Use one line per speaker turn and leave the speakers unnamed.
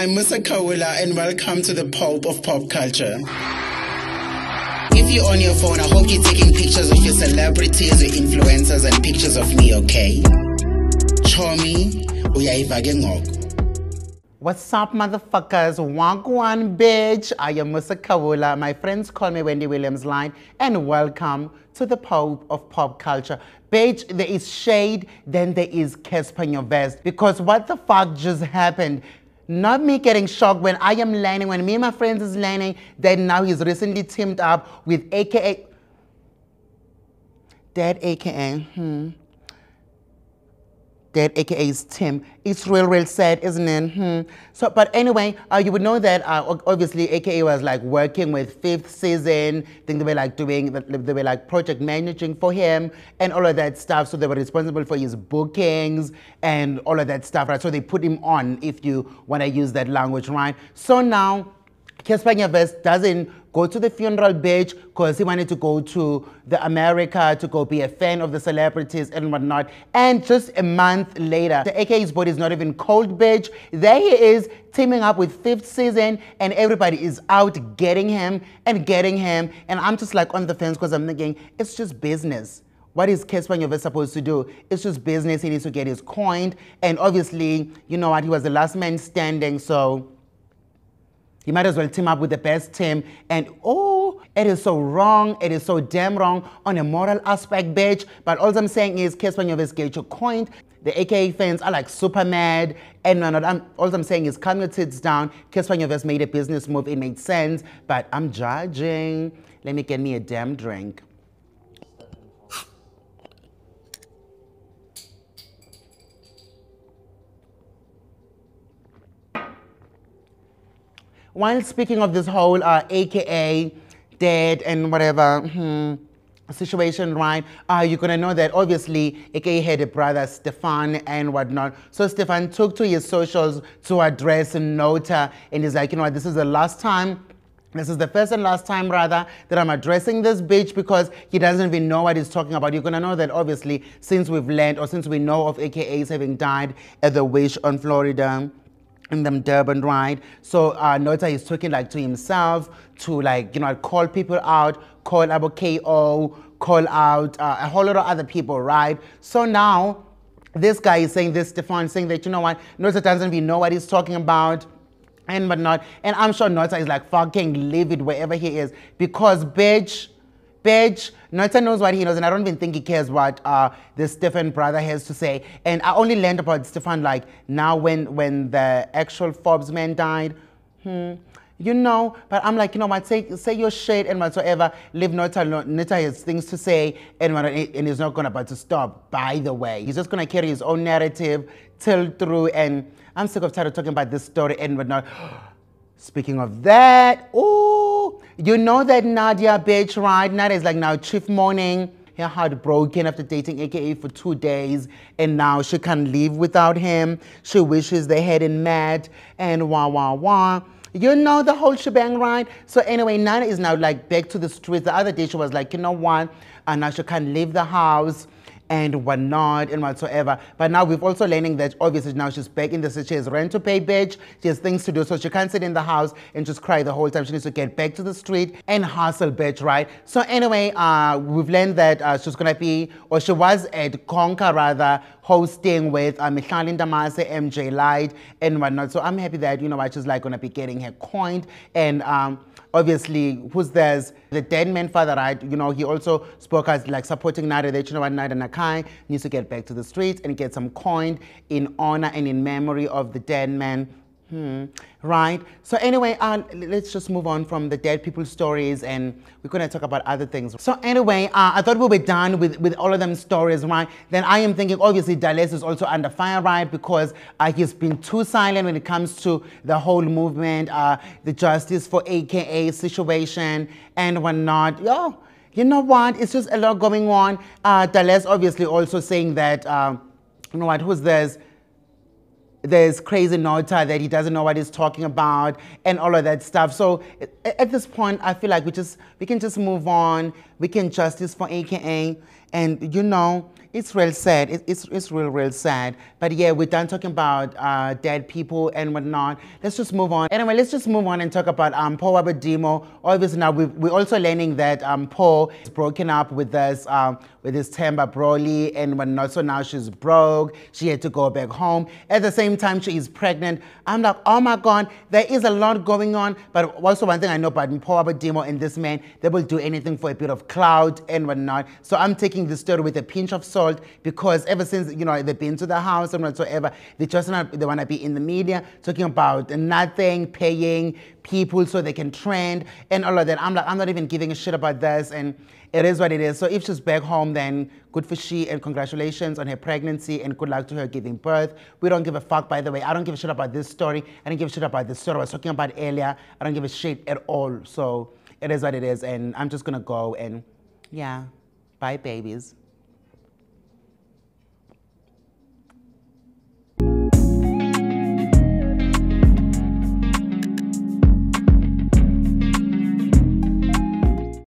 I'm Musa Khawula and welcome to the Pope of Pop Culture. If you're on your phone, I hope you're taking pictures of your celebrities, your influencers, and pictures of me, okay? Chomi, uyayivage ngoko.
What's up, motherfuckers? Wagwan, bitch. I am Musa Khawula. My friends call me Wendy Williams Line, and welcome to the Pope of Pop Culture. Bitch, there is shade, then there is Cassper vest. Because what the fuck just happened? Not me getting shocked when I am landing, when me and my friends is landing, then now he's recently teamed up with AKA, Dad AKA, hmm. Dad, aka Tim. It's real, real sad, isn't it? Hmm. So, but anyway, uh, you would know that uh, obviously AKA was like working with Fifth Season. I think they were like doing, they were like project managing for him and all of that stuff. So they were responsible for his bookings and all of that stuff, right? So they put him on, if you want to use that language, right? So now, Cassper Nyovest doesn't go to the funeral bitch because he wanted to go to the America to go be a fan of the celebrities and whatnot. And just a month later, the AK's body is not even cold bitch. There he is teaming up with fifth season and everybody is out getting him and getting him. And I'm just like on the fence because I'm thinking it's just business. What is Cassper Nyovest supposed to do? It's just business. He needs to get his coin. And obviously, you know what? He was the last man standing. So you might as well team up with the best team. And oh, it is so wrong. It is so damn wrong on a moral aspect, bitch. But all I'm saying is, Cassper Nyovest get your coin. The AKA fans are like super mad. And I'm, all I'm saying is, calm your tits down. Cassper Nyovest made a business move. It made sense. But I'm judging. Let me get me a damn drink. While speaking of this whole uh, AKA dead and whatever hmm, situation, right, uh, you're to know that obviously AKA had a brother, Stefan, and whatnot. So Stefan took to his socials to address Nota, and he's like, you know what, this is the last time this is the first and last time, rather, that I'm addressing this bitch because he doesn't even know what he's talking about. You're to know that, obviously, since we've learned or since we know of AKAs having died at the Wish on Florida, in them Durban, right? So uh, Nota is talking like to himself to like, you know, call people out, call Abu KO, call out uh, a whole lot of other people, right? So now this guy is saying this, Stefan, saying that, you know what, Nota doesn't even know what he's talking about and whatnot. And I'm sure Nota is like fucking livid wherever he is because, bitch, bitch, Nota knows what he knows, and I don't even think he cares what uh, this Stefan brother has to say. And I only learned about Stefan like now when when the actual Forbes man died. Hmm. You know, but I'm like, you know what, say, say your shit and whatsoever, leave Nota, Nota has things to say and, and he's not gonna about to stop, by the way. He's just gonna carry his own narrative till through and I'm sick of tired of talking about this story and whatnot. Speaking of that, oh, you know that Nadia bitch, right? Nadia is like now chief mourning. Her heart broken after dating AKA for two days, and now she can't live without him. She wishes they hadn't met, and wah wah wah. You know the whole shebang, right? So anyway, Nana is now like back to the streets. The other day she was like, you know what? And now she can't leave the house and whatnot and whatsoever. But now we've also learning that obviously now she's back in the city. She has rent to pay, bitch. She has things to do. So she can't sit in the house and just cry the whole time. She needs to get back to the street and hustle, bitch, right? So anyway, uh, we've learned that uh, she's going to be, or she was at Konka rather, hosting with uh, Mihlali Ndamase, MJ Light, and whatnot. So I'm happy that, you know, what, she's like going to be getting her coined and um, obviously who's there's the dead man father right you know he also spoke as like supporting Nada that you know what Nada Needs to get back to the streets and get some coin in honor and in memory of the dead man Hmm. Right. So anyway, uh, let's just move on from the dead people stories, and we're going to talk about other things. So anyway, uh, I thought we were done with, with all of them stories, right? Then I am thinking, obviously, Dallas is also under fire, right? Because uh, he's been too silent when it comes to the whole movement, uh, the justice for AKA situation, and whatnot. Yo, you know what? It's just a lot going on. Uh, Dallas obviously also saying that, uh, you know what? Who's this? there's crazy Nota that he doesn't know what he's talking about and all of that stuff. So at this point, I feel like we just we can just move on. We can justice for AKA, and you know, it's real sad. It, it's, it's real, real sad. But yeah, we're done talking about uh, dead people and whatnot. Let's just move on. Anyway, let's just move on and talk about um, Mpho Wabadimo. Obviously now we we're also learning that um, Paul is broken up with this, um, with this Themba Broly and whatnot. So now she's broke. She had to go back home. At the same time, she is pregnant. I'm like, oh my God, there is a lot going on. But also one thing I know about Mpho Wabadimo and this man, they will do anything for a bit of clout and whatnot. So I'm taking this story with a pinch of salt because ever since, you know, they've been to the house and whatsoever, they just not, they want to be in the media talking about nothing, paying people so they can trend and all of that. I'm like, I'm not even giving a shit about this and it is what it is. So if she's back home, then good for she and congratulations on her pregnancy and good luck to her giving birth. We don't give a fuck, by the way. I don't give a shit about this story. I don't give a shit about this story I was talking about earlier. I don't give a shit at all. So it is what it is. And I'm just to go and yeah, bye babies.